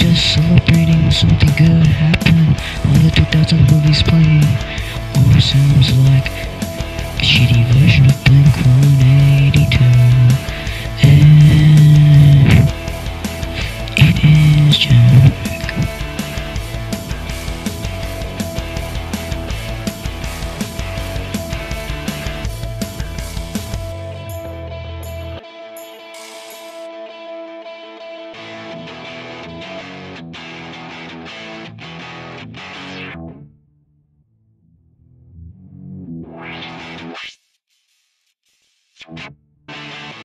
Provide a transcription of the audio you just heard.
just celebrating something good happened. All the 2000 movies playing. Or sounds like